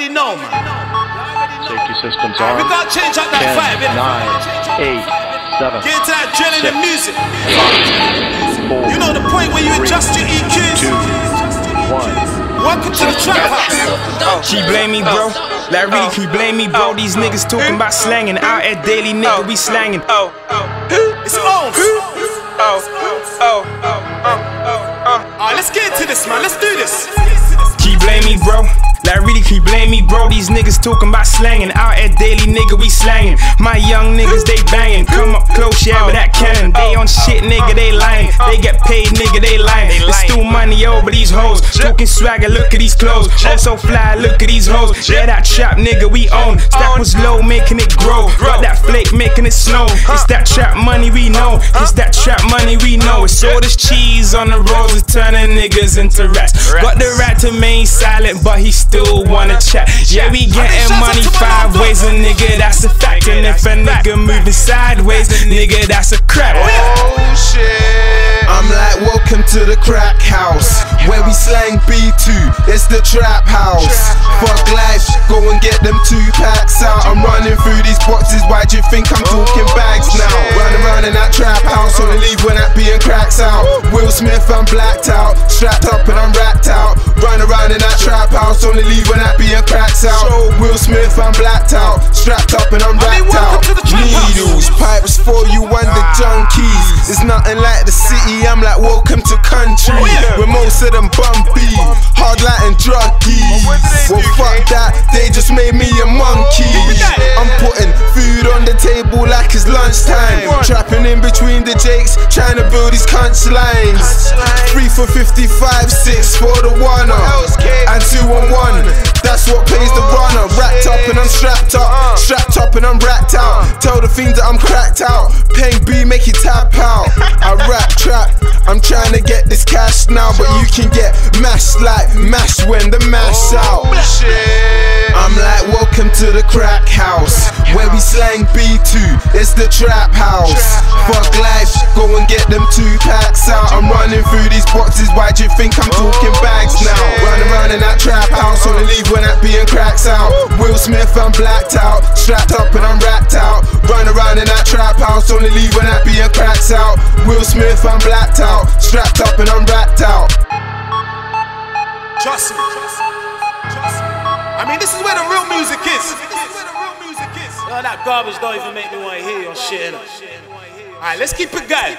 already know, man. Safety systems Alright, on. we gotta change up that 10, vibe, innit? 9, 8, 7, Get into that drilling and music. 4, You know the point where you adjust your EQs. 2, 1. Welcome to the trap house. Can you blame me, bro? Like, really, can you blame me, bro? These niggas talking about slanging. Out at daily, nigga, we slanging. Oh, oh, oh. It's on. oh, oh, oh, oh Alright, let's get into this, man. Let's do this. Blame me, bro? Like, really, can you blame me, bro? These niggas talking about slanging. Out at daily, nigga, we slanging. My young niggas, they banging. Come up close, yeah, with that cannon. They on shit, nigga, they lying. They get paid, nigga, they lying. There's still money over these hoes. Talking swagger, look at these clothes. Also fly, look at these hoes. Yeah, that trap, nigga, we own. Stack was low, making it grow. Got that flake, making it snow. It's that trap money we know. It's that trap money we know. It's all this cheese on the rolls, it's turning niggas into rats. Got the rat to remain silent, but he still wanna chat. Yeah, we getting money five ways, a nigga, that's a fact. And if a nigga moving sideways, nigga, that's a crap. Oh shit. I'm like, welcome to the crack house. Where we slang B2, it's the trap house. Fuck life, go and get them two packs out. I'm running through these boxes, why do you think I'm talking bags oh, now? Run around in that trap house, only leave when that being cracks out. Will Smith, I'm blacked out. Strapped up and I'm racked out. Run around in that trap house, only leave when that being cracks out. Will Smith, I'm blacked out. Strapped up and I'm racked out. to the trap house. Needles, pipes for you and the junkies. It's nothing like the city, I'm like, welcome to country. Oh. Where most of them bumpy, hard between the jakes, trying to build these county lines. Three for 55, six for the one and two on one. That's what pays the runner. Wrapped up and I'm strapped up. Strapped up and I'm racked out. Tell the fiends that I'm cracked out. Paying B, make it tap out. I rap trap. I'm trying to get this cash now, but you can get mashed like mash when the mash out. Oh, like, welcome to the crack house. Where we slang B2, it's the trap house. Fuck life, go and get them two packs out. I'm running through these boxes, why do you think I'm talking bags now? Run around in that trap house, only leave when that being cracks out. Will Smith, I'm blacked out. Strapped up and I'm racked out. Run around in that trap house, only leave when that being cracks out. Will Smith, I'm blacked out. Strapped up and I'm racked out. Trust me. I mean, this is where the real music is. All that garbage don't even make me want to hear your shit. Alright, let's keep it going.